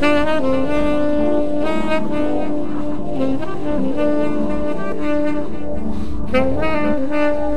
Thank you.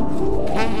Música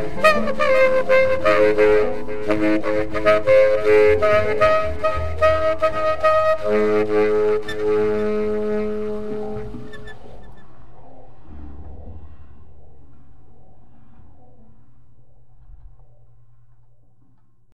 Thank you.